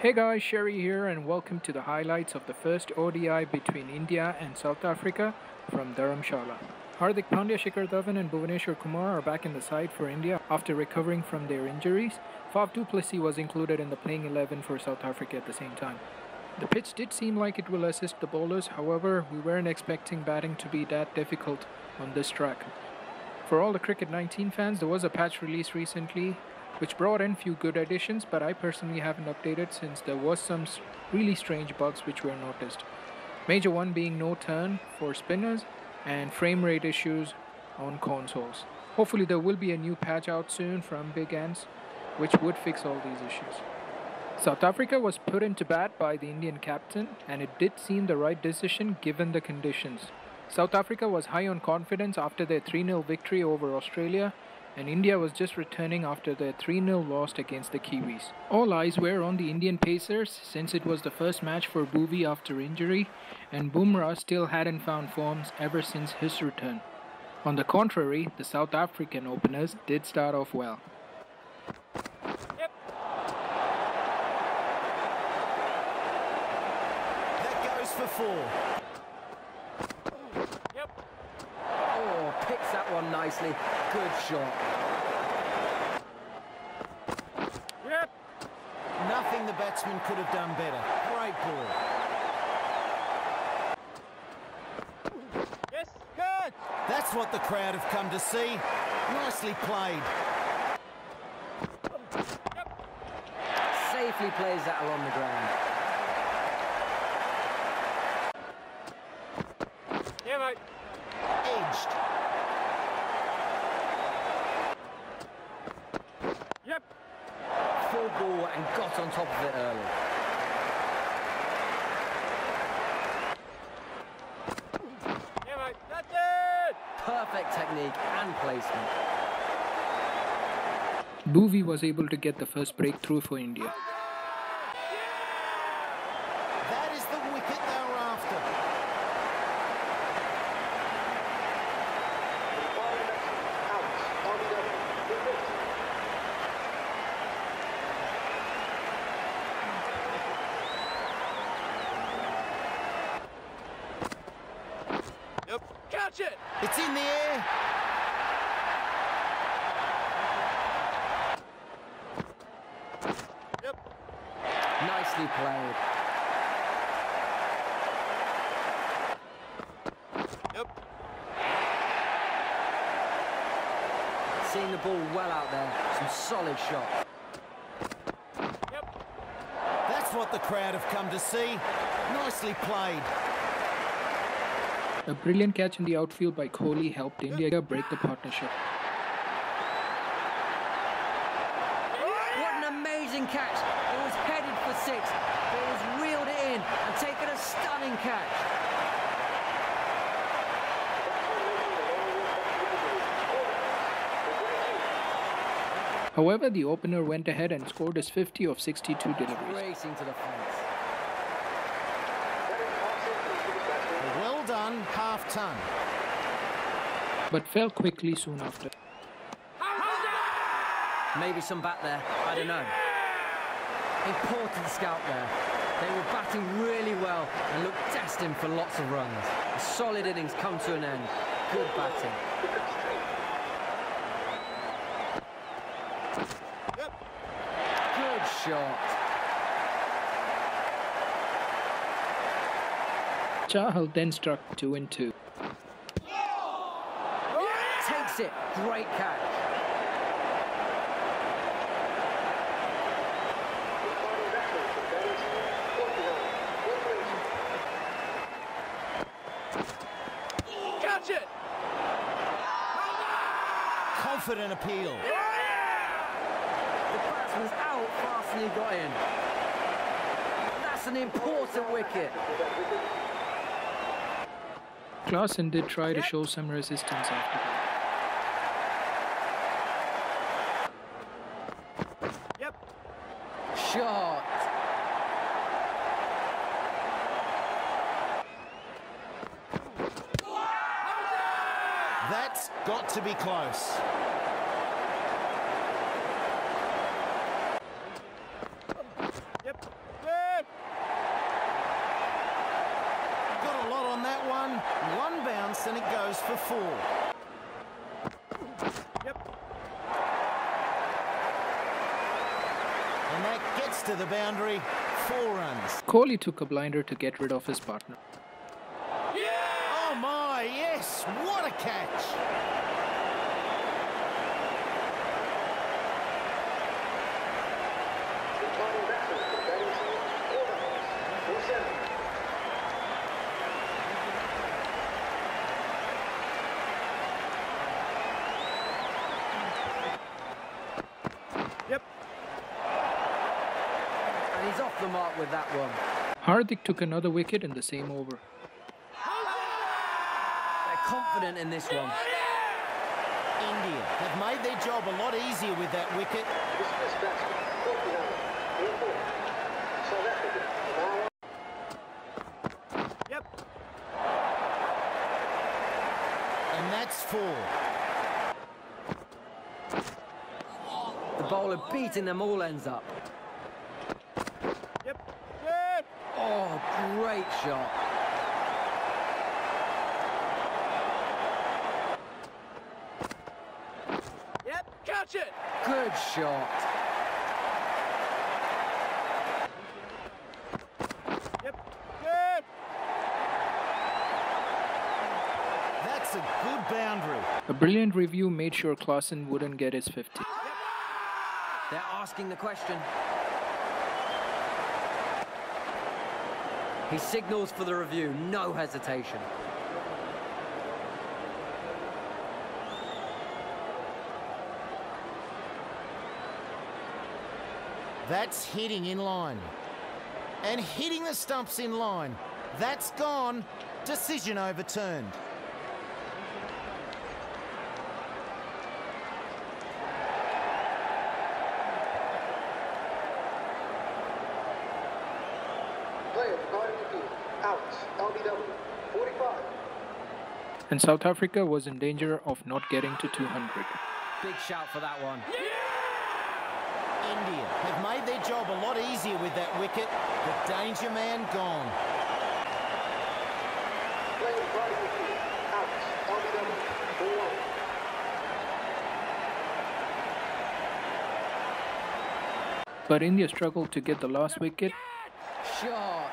Hey guys, Sherry here and welcome to the highlights of the first ODI between India and South Africa from Dharamshala. Hardik Pandya, Shikhar Dhawan and Bhuvneshwar Kumar are back in the side for India after recovering from their injuries. Faf du was included in the playing 11 for South Africa at the same time. The pitch did seem like it will assist the bowlers, however, we weren't expecting batting to be that difficult on this track. For all the Cricket 19 fans, there was a patch released recently which brought in few good additions, but I personally haven't updated since there was some really strange bugs which were noticed. Major one being no turn for spinners and frame rate issues on consoles. Hopefully there will be a new patch out soon from Big Ants which would fix all these issues. South Africa was put into bat by the Indian captain and it did seem the right decision given the conditions. South Africa was high on confidence after their 3-0 victory over Australia and India was just returning after their 3-0 loss against the Kiwis. All eyes were on the Indian Pacers since it was the first match for Bhuvi after injury and Bumrah still hadn't found forms ever since his return. On the contrary, the South African openers did start off well. Oh, picks that one nicely. Good shot. Yep. Nothing the batsman could have done better. Great ball. Yes, good. That's what the crowd have come to see. Nicely played. Yep. Safely plays that along the ground. Yeah, mate. Edged. Yep. Full ball and got on top of it early. Yeah, mate. That's it. Perfect technique and placement. Bhuvi was able to get the first breakthrough for India. That is the wicket they were after. Yep. Catch it. It's in the air. Yep. Nicely played. Yep. Seeing the ball well out there. Some solid shots. Yep. That's what the crowd have come to see. Nicely played. A brilliant catch in the outfield by Kohli helped India break the partnership. What an amazing catch. It was headed for six, but it was reeled it in and taken a stunning catch. However, the opener went ahead and scored his 50 of 62 deliveries. Racing to the fence. Well done, half ton. but fell quickly soon after. Maybe some bat there. I don't know. Important scout there. They were batting really well and looked destined for lots of runs. A solid innings come to an end. Good batting. Good shot. Chahal then struck 2 and 2. Takes it. Great catch. Catch it! Confident appeal. The batsman's out faster than he got in. That's an important wicket. Klaasen did try to show some resistance after that. Yep. Shot. That's got to be close. Yep. One, one bounce and it goes for four. Yep. And that gets to the boundary, four runs. Kohli took a blinder to get rid of his partner. Oh my, yes, what a catch. Returning batsman for batting team, Waterhouse, for seven. Yep. And he's off the mark with that one. Hardik took another wicket in the same over. They're confident in this one. India have made their job a lot easier with that wicket. Dismissed batsman, 49, all four. South Africa, now Yep. And that's four. The bowler beating them all ends up. Yep. Oh, great shot. Yep. Catch it. Good shot. Yep. Good. That's a good boundary. A brilliant review made sure Klaasen wouldn't get his 50. They're asking the question. He signals for the review, no hesitation. That's hitting in line. And hitting the stumps in line. That's gone. Decision overturned. Player for Cardiff Field, out, LBW, 45. And South Africa was in danger of not getting to 200. Big shout for that one. Yeah! India have made their job a lot easier with that wicket. The danger man gone. Player for Cardiff Field, out, LBW, 41. But India struggled to get the last wicket Shot.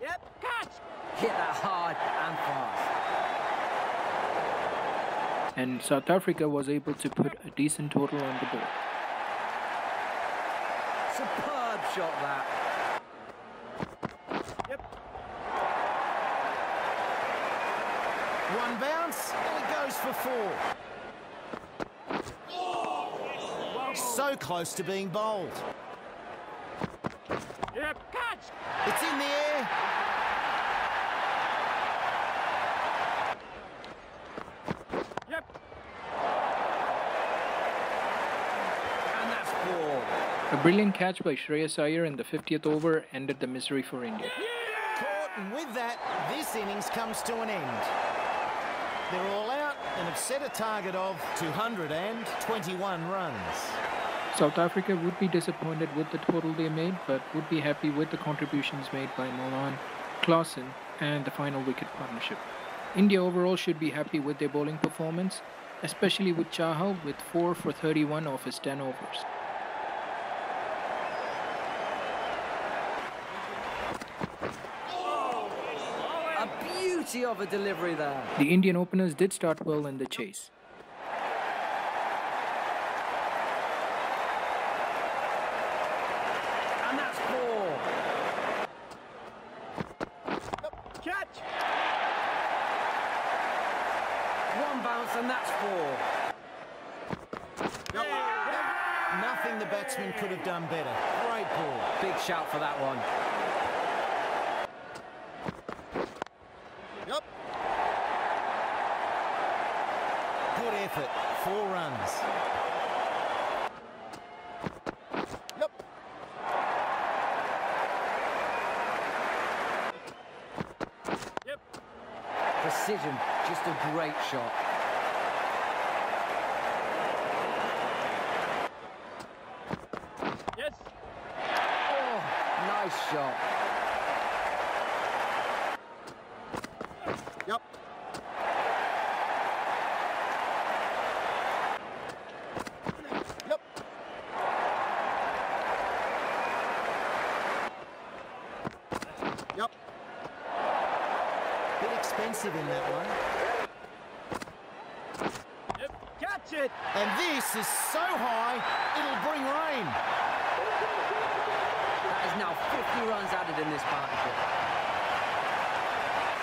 Yep, catch! Hit that hard and fast. And South Africa was able to put a decent total on the board. Superb shot that. Yep. One bounce, and it goes for four. Oh, so close to being bowled. Yep, catch! It's in the air. Yep. And that's four. A brilliant catch by Shreyas Iyer in the 50th over ended the misery for India. Caught, and with that, this innings comes to an end. They're all out and have set a target of 221 runs. South Africa would be disappointed with the total they made, but would be happy with the contributions made by Malan, Klaasen, and the final wicket partnership. India overall should be happy with their bowling performance, especially with Chahal with 4 for 31 off his 10 overs. A beauty of a delivery there. The Indian openers did start well in the chase. And that's four. Catch! One bounce and that's four. Nothing the batsman could have done better. Great ball. Big shout for that one. Yep. Good effort. Four runs. Yep. Yep. Precision, just a great shot. Yes. Nice shot. Expensive in that one. Catch it! And this is so high, it'll bring rain. That is now 50 runs added in this partnership.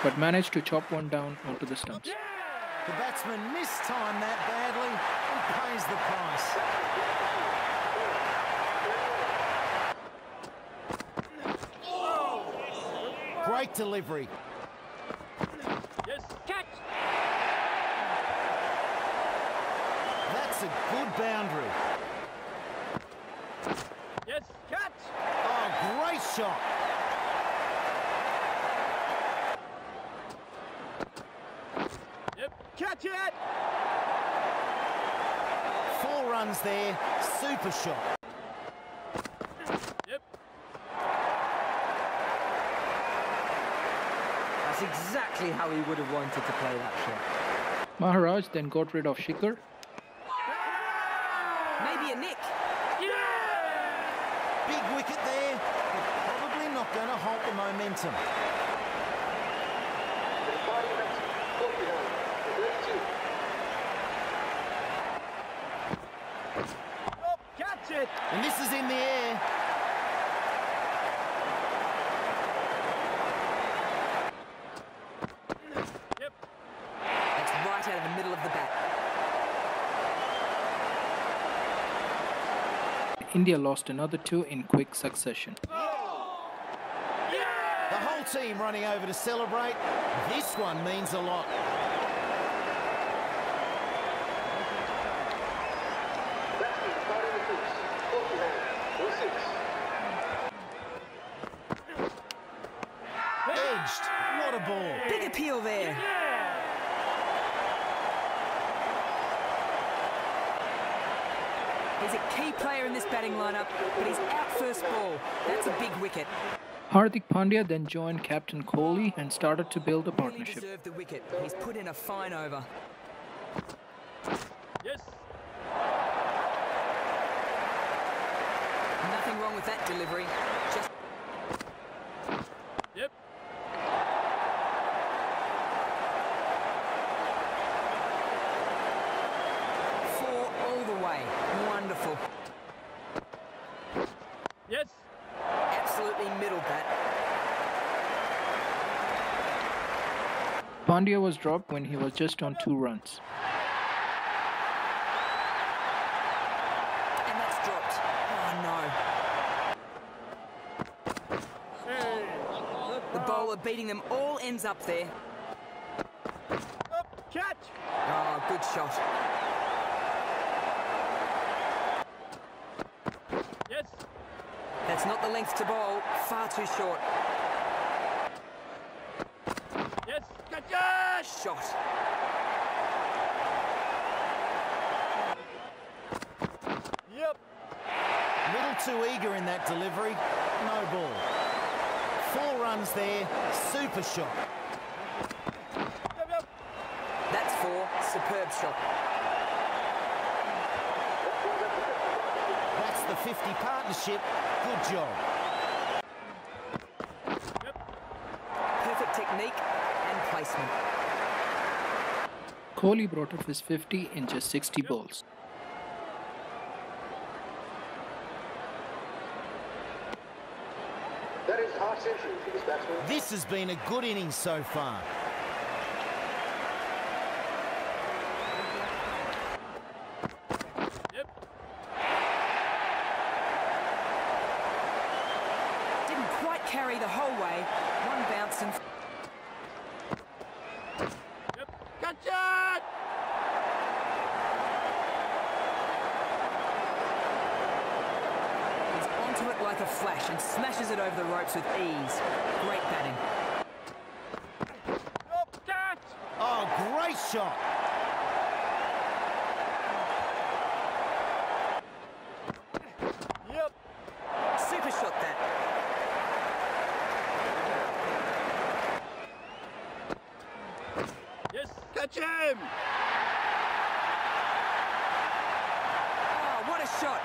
but managed to chop one down onto the stumps. The batsman mistimed that badly and pays the price. Oh! Great delivery. Yes, catch! That's a good boundary. Yes, catch! Oh, great shot. Yep, catch it! Four runs there. Super shot. Yep, That's exactly how he would have wanted to play that shot. Maharaj then got rid of Shikhar Maybe a nick. Big wicket there, but probably not going to halt the momentum. The departing batsman, 49, 32. oh, catch it! And this is in the air. Yep, That's right out of the middle of the bat. India lost another two in quick succession. The whole team running over to celebrate. This one means a lot. Batsman departing the crease, 49, 06. Edged. What a ball. Big appeal there. He's a key player in this batting lineup, but he's out first ball. That's a big wicket. Hardik Pandya then joined Captain Kohli and started to build a Really partnership. deserved the wicket. He's put in a fine over. yes, Nothing wrong with that delivery. Just yep, four all the way. Wonderful. yes, Absolutely middled that. Pandya was dropped when he was just on two runs. And that's dropped. Oh no. The bowler beating them all ends up there. oh, catch! Oh, good shot. Yes, That's not the length to bowl. Far too short. yes, catch it! Shot. Yep, Little too eager in that delivery. No ball. Four runs there. Super shot. yep, yep, That's four. Superb shot. That's the 50 partnership. Good job. yep, Perfect technique and placement. Kohli brought up his 50 in just 60 balls. That is half century for this batsman. This has been a good innings so far. yep, Didn't quite carry the whole way. One bounce and yep, catch it! he's onto it like a flash and smashes it over the ropes with ease. Great batting. Oh, catch! Oh, great shot. Yep, Super shot that. yes, catch him! Oh, what a shot.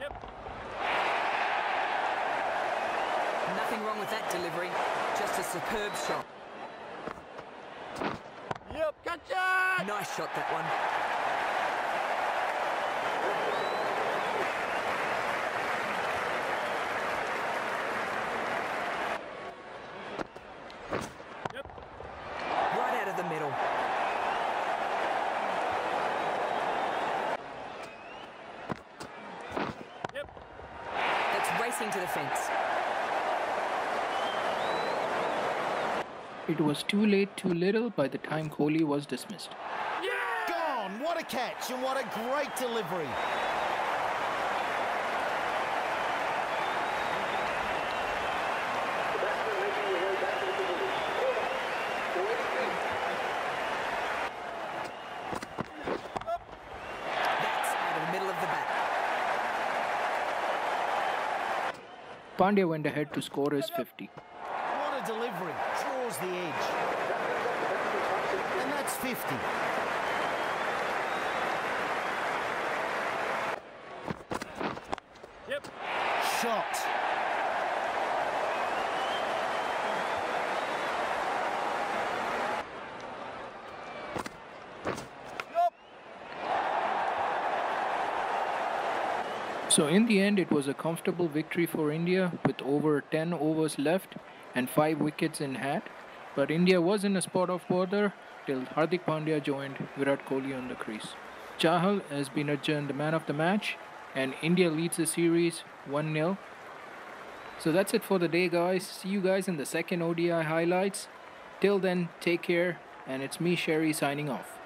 Yep, Nothing wrong with that delivery. Just a superb shot. Yep. Catch it! Nice shot, that one. Yep. Right out of the middle. Yep. That's racing to the fence. It was too late, too little by the time Kohli was dismissed. Gone. What a catch and what a great delivery. The batsman making his way back to the position. Over. 43. That's out of the middle of the bat. Pandya went ahead to score his 50. What delivery. Draws the edge. And that's 50. Yep. Shot. Yep. So in the end, it was a comfortable victory for India with over 10 overs left and 5 wickets in hand. But India was in a spot of bother till Hardik Pandya joined Virat Kohli on the crease. Chahal has been adjourned the man of the match and India leads the series 1-0. So that's it for the day guys. See you guys in the second ODI highlights. Till then, take care and it's me Sherry signing off.